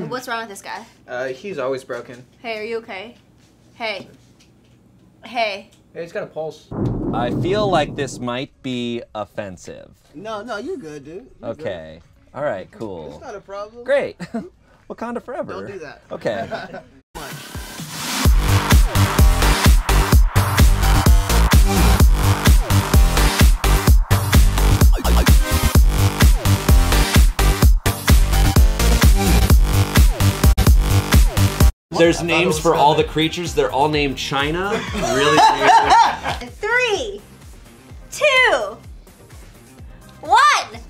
What, what's wrong with this guy? Uh, he's always broken. Hey, are you okay? Hey. Hey. Hey, he's got a pulse. I feel like this might be offensive. No, no, you're good, dude. You're Okay. All right, cool. It's not a problem. Great. Wakanda forever. Don't do that. Okay. There's names for all the creatures. They're all named China. Really? Three, two, one.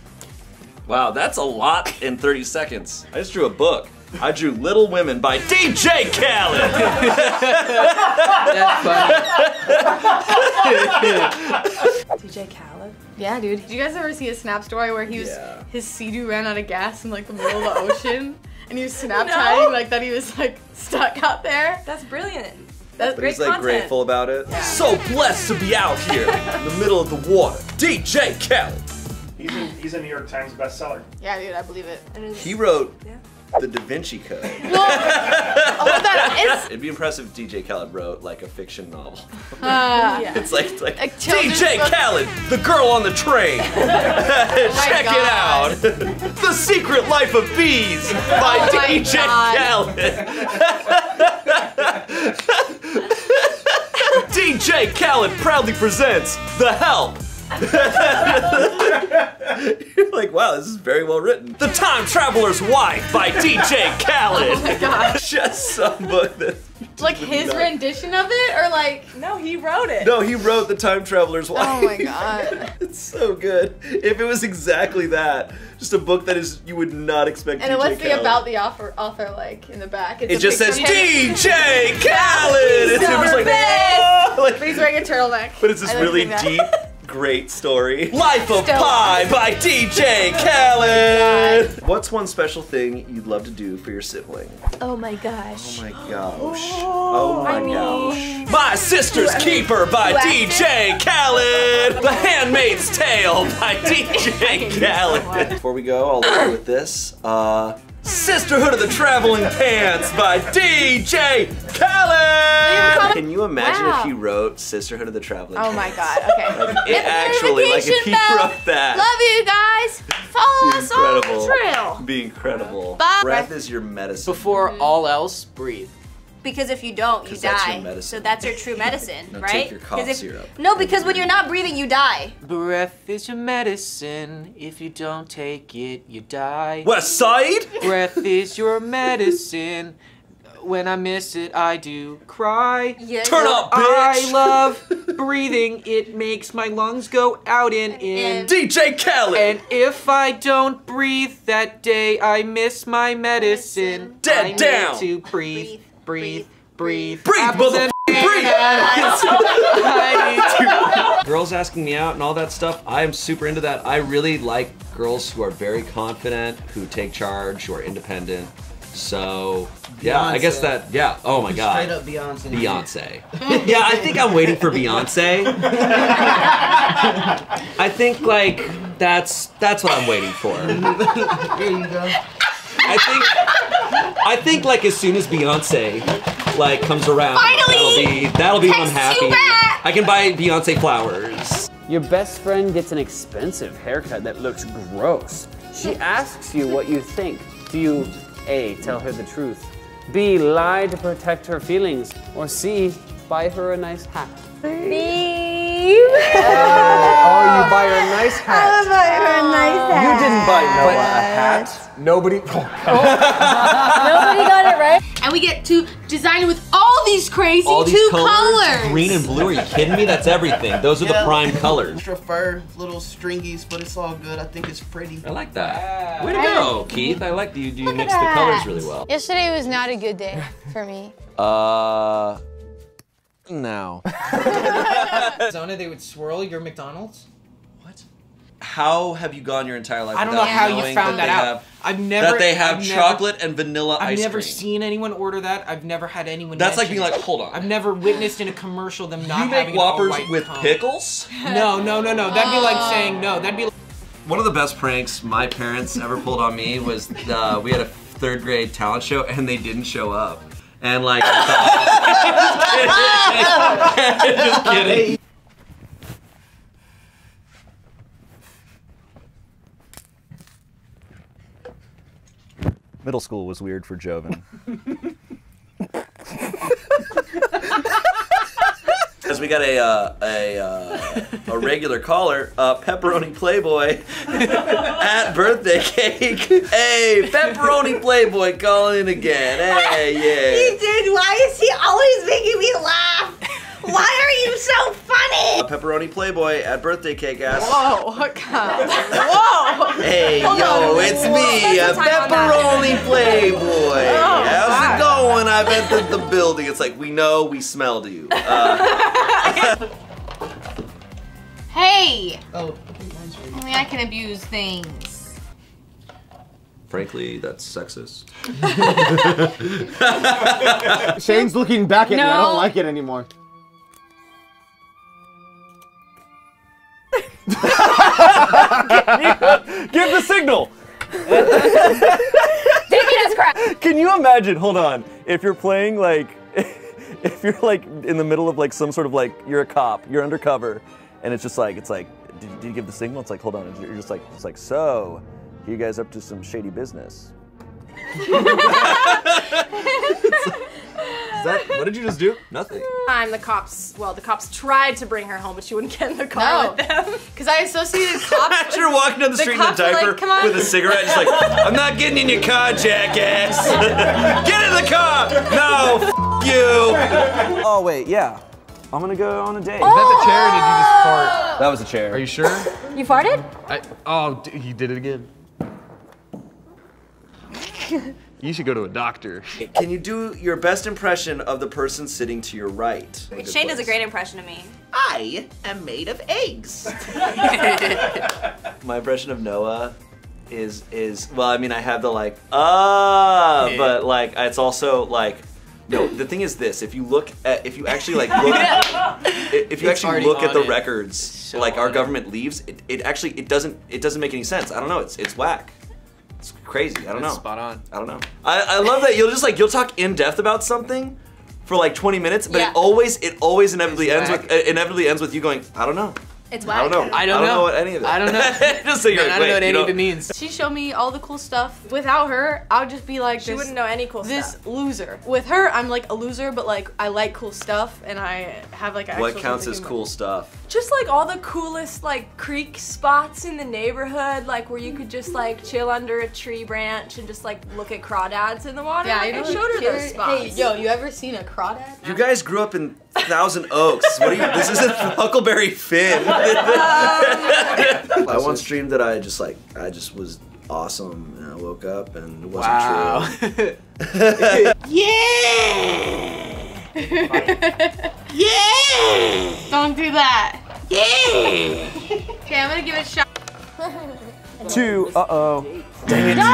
wow, that's a lot in 30 seconds. I just drew a book. I drew Little Women by DJ Khaled. That's funny. DJ Khaled. Yeah, dude. Did you guys ever see a Snap story where he was Yeah. his Sea-Doo ran out of gas in like the middle of the ocean, and he was Snapchatting like that he was like stuck out there? That's brilliant. That's But he's like grateful about it. So blessed to be out here in the middle of the water. DJ Khaled. He's in, he's a New York Times bestseller. Yeah, dude, I believe it. He wrote the Da Vinci Code. Oh, that is. It'd be impressive if DJ Khaled wrote like a fiction novel. Uh, It's like, it's like, Like children's DJ book. Khaled, the girl on the train. Check it out. the Secret Life of Bees by Oh DJ. Khaled. DJ Khaled proudly presents The Help. You're like, wow, this is very well written. The Time Traveler's Wife by DJ Khaled. Oh my God. Just some book that. like his rendition of it, or like No, he wrote it. No, he wrote The Time Traveler's Wife. Oh my God. it's so good. If it was exactly that, just a book that is you would not expect. And DJ what's the Khaled. about the author, author like in the back? It's It just says picture of him. DJ Khaled. It's him just like, best. "Oh," like- But he's wearing a turtleneck. but it's this really deep, great story. Life of Still. Pi by DJ Khaled. What's one special thing you'd love to do for your sibling? Oh my gosh. Oh my gosh. Oh my gosh. My Sister's Keeper by who DJ Khaled. The Handmaid's Tale by DJ Khaled. Before we go, I'll leave you with this. Uh, Sisterhood of the Traveling Pants by DJ Khaled. Can you imagine Wow. if he wrote Sisterhood of the Traveling Pants? Oh my God. Okay. Like, it actually, like if he bell. wrote that. Love you guys. Follow us on the trail. Be incredible. Bye. Breath is your medicine. Before all else, breathe. Because if you don't, you that's your die. medicine. So that's your true medicine, Now right? take your 'Cause cough if- syrup. No, because when you're not breathing, you die. Breath is your medicine. If you don't take it, you die. West Side? Breath is your medicine. When I miss it, I do cry. Yes. Turn up, bitch. I love breathing. It makes my lungs go out and in. And- DJ Khaled. And if I don't breathe that day, I miss my medicine. Dead I need down. to breathe, breathe, breathe. Breathe, Apples motherfucker, and breathe. I girls asking me out and all that stuff, I am super into that. I really like girls who are very confident, who take charge, who are independent. So, yeah, I guess that, yeah, oh my god. Straight up Beyonce. Beyonce. yeah, I think I'm waiting for Beyonce. I think like that's that's what I'm waiting for. Here you go. I think I think like as soon as Beyonce like comes around, Finally! that'll be that'll be when I'm happy. I can buy Beyonce flowers. Your best friend gets an expensive haircut that looks gross. She asks you what you think. Do you A. Tell her the truth, B. Lie to protect her feelings, or C. Buy her a nice hat? Oh, you buy her a nice hat. You didn't buy Noah a hat. Nobody. Oh, Nobody got it right. And we get to design it with all these crazy All these two colors, colors. green and blue. Are you kidding me? That's everything. Those are the Yeah. prime colors. Extra fur, little stringies, but it's all good. I think it's pretty. I like that. Way to go, Keith. I like that you, do you mix the colors really well. Yesterday was not a good day for me. Uh, no. Zona, they would swirl your McDonald's. What? How have you gone your entire life? I don't know how you found that, they out. Have, I've never. that they have I've never- chocolate and vanilla I've ice never cream. seen anyone order that. I've never had anyone. That's like being it. like, hold on. I've never witnessed in a commercial them not you make having an all Whoppers with cone. pickles? No, no, no, no. That'd be like saying no. That'd be. Like, One of the best pranks my parents ever pulled on me was uh, we had a third grade talent show and they didn't show up. And like, I thought- just kidding. Middle school was weird for Joven. As we got a uh, a uh, a regular caller, uh, pepperoni playboy at birthday cake. Hey, pepperoni playboy calling in again. Hey, yeah. Dude, why is he always making me laugh? Why are you so funny? A pepperoni playboy at birthday cake ass. Whoa, what kind? Whoa! Hey, Hold yo, on. it's Whoa, me, spend a some time on that. pepperoni playboy. Oh, How's God. it going? I've entered the building. It's like we know we smelled you. Uh, Hey! Oh, Only I can abuse things. frankly, that's sexist. Shayne's looking back at me. I don't like it anymore. Give the signal. Can you imagine? Hold on. If you're playing like, if you're like in the middle of like some sort of like you're a cop, you're undercover, and it's just like it's like, did, did you give the signal? It's like, hold on. You're just like, it's like, so, you guys up to some shady business? Is that what did you just do? Nothing. I'm the cops, well, the cops tried to bring her home, but she wouldn't get in the car No. with them. Because I associated cops. Imagine you're walking down the The street in a cops were diaper like, "Come on." with a cigarette, just like, I'm not getting in your car, jackass. Get in the car. No, f- you. Oh wait, yeah. I'm gonna go on a date. Is that the chair or did you just oh. fart? That was a chair. Are you sure? You farted? I, oh, d- he did it again. You should go to a doctor. Can you do your best impression of the person sitting to your right? Shayne does a great impression of me. I am made of eggs. My impression of Noah is is well, I mean, I have the like ah, but like it's also like. No, the thing is this: if you look at, if you actually like look, i- if you It's actually look at the it. records, like our government leaves, it, it actually it doesn't it doesn't make any sense. I don't know. It's it's whack. It's crazy. I don't That's know. spot on. I don't know. I, I love that you'll just like you'll talk in depth about something for like 20 minutes, but Yeah. it always it always inevitably It's ends whack. with it inevitably ends with you going, I don't know. It's I don't know. I don't know. what any of it. I don't know. just so you're like, I don't know what any of don't- it means. She showed me all the cool stuff. Without her, I would just be like She this, wouldn't know any cool this stuff. This loser. With her, I'm like a loser, but like I like cool stuff and I have like. What counts as cool stuff? Just like all the coolest like creek spots in the neighborhood, like where you could just like chill under a tree branch and just like look at crawdads in the water. Yeah, like, I know, showed her those spots. Hey, yo, you ever seen a crawdad? You guys grew up in Thousand Oaks. What are you? This isn't Huckleberry Finn. I once dreamed that I just like I just was awesome, and I woke up and it wasn't Wow. true. Yeah. yeah. Don't do that. Yeah. Okay, I'm gonna give it a shot. Two. Uh oh. Dude, What?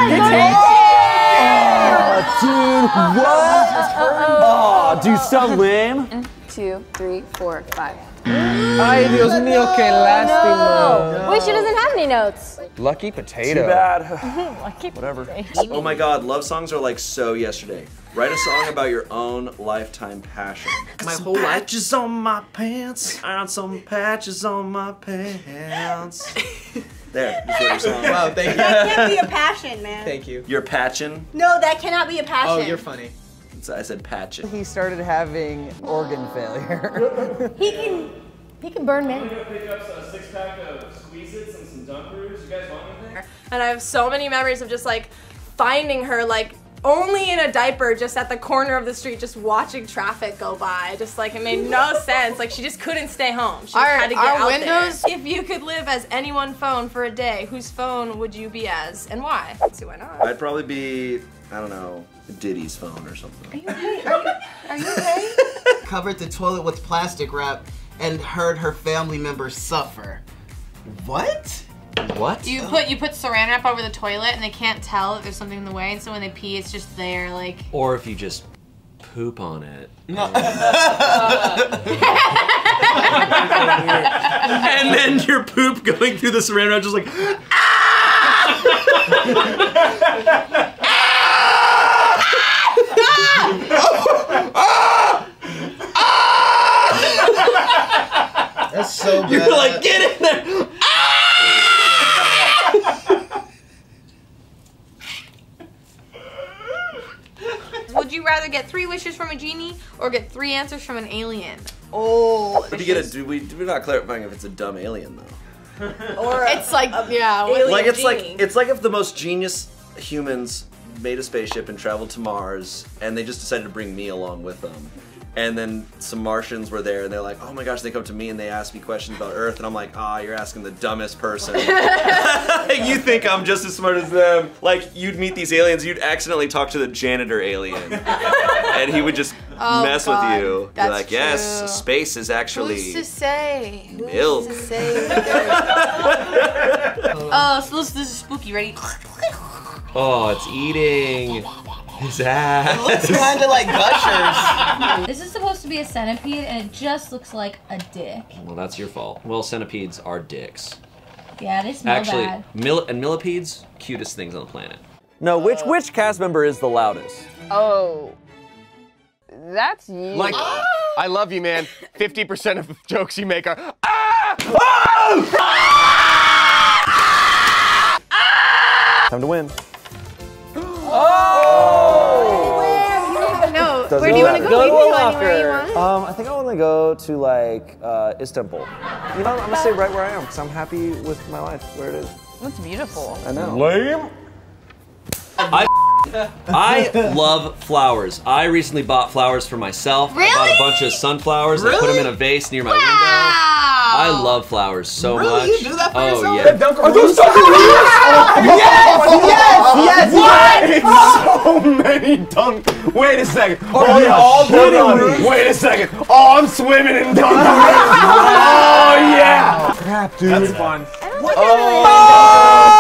Oh, do you sound lame? Two, three, four, five. Ay, Dios mío, qué lástima. Wait, she doesn't have any notes. Lucky potato. Too potato. bad. Whatever. Oh my God, love songs are like so yesterday. Write a song about your own lifetime passion. My Some whole life. patches on my pants. I got some patches on my pants. there, just wrote your song. Wow, thank you. That can't be a passion, man. Thank you. You're patching. No, that cannot be a oh, passion. Oh, you're funny. I said patching. He started having organ failure. He can, he can burn man. pick up a six pack of Squeeze-Its and some Dunkaroos. You guys want anything? And I have so many memories of just like finding her like only in a diaper just at the corner of the street just watching traffic go by. Just like it made no sense. Like she just couldn't stay home. She just Our- had to get our out windows- there. If you could live as any one phone for a day, whose phone would you be as and why? Let's see why not. I'd probably be, I don't know, Diddy's phone or something. Are you okay? Are you okay? Covered the toilet with plastic wrap and heard her family members suffer. What? What? You put you put saran wrap over the toilet and they can't tell that there's something in the way, and so when they pee, it's just there, like. Or if you just poop on it. No. and then your poop going through the saran wrap, just like. Ah! ah! That's so bad. You're like, get in there! Would you rather get three wishes from a genie or get three answers from an alien? Oh, But do you get a? Do we? We're not clarifying if it's a dumb alien though. or It's like, yeah. alien like it's genie. like it's like if the most genius humans made a spaceship and traveled to Mars, and they just decided to bring me along with them. And then some Martians were there, and they're like, "Oh my gosh!" They come to me and they ask me questions about Earth, and I'm like, "Ah, you're asking the dumbest person. you think I'm just as smart as them? Like you'd meet these aliens, you'd accidentally talk to the janitor alien, and he would just Oh, mess God. with you. Be That's like, "Yes, true. space is actually." Who's to say? Who's to say? oh, so this, this is spooky. Ready? Oh, it's eating his ass. It looks kind of like gushers. This is supposed to be a centipede, and it just looks like a dick. Well, that's your fault. Well, centipedes are dicks. Yeah, they smell Actually, bad. mil- and millipedes, cutest things on the planet. No, which which cast member is the loudest? Oh. That's you. Like, I love you, man. 50% of the jokes you make are. Ah! Time to win. No, oh! Doesn't where do you want to matter. go? To can a go anywhere you locker. Um, I think I want to go to like uh, Istanbul. You know, I'm gonna stay right where I am because I'm happy with my life where it is. That's beautiful. I know. Lame. I I love flowers. I recently bought flowers for myself. I bought a bunch of sunflowers. I put them in a vase near my window. I love flowers so Really? much. You do that for oh yourself? yeah. Are those oh, yes, yes, oh, yes. What? So many dunk. Wait a second. Are Hold you on. all Hold on. kidding me? Wait a second. Oh, I'm swimming in dunk. oh yeah. Crap, dude. That's fun. I don't think I really oh.